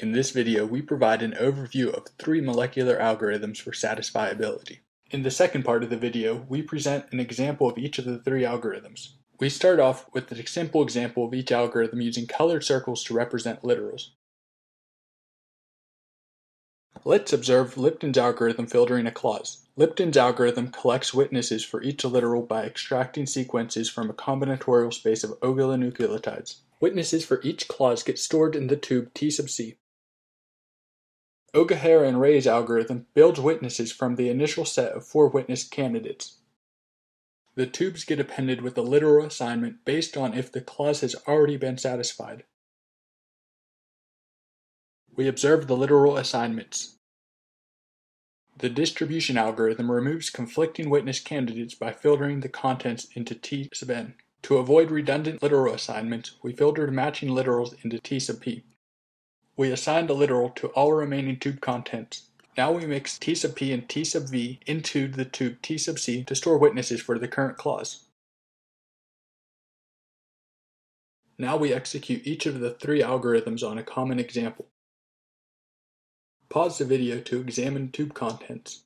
In this video, we provide an overview of three molecular algorithms for satisfiability. In the second part of the video, we present an example of each of the three algorithms. We start off with a simple example of each algorithm using colored circles to represent literals. Let's observe Lipton's algorithm filtering a clause. Lipton's algorithm collects witnesses for each literal by extracting sequences from a combinatorial space of oligonucleotides. Witnesses for each clause get stored in the tube T sub C. Ogihara and Ray's algorithm builds witnesses from the initial set of four witness candidates. The tubes get appended with a literal assignment based on if the clause has already been satisfied. We observe the literal assignments. The distribution algorithm removes conflicting witness candidates by filtering the contents into T sub n. To avoid redundant literal assignments, we filtered matching literals into T sub p. We assigned a literal to all remaining tube contents. Now we mix T sub p and T sub v into the tube T sub c to store witnesses for the current clause. Now we execute each of the three algorithms on a common example. Pause the video to examine tube contents.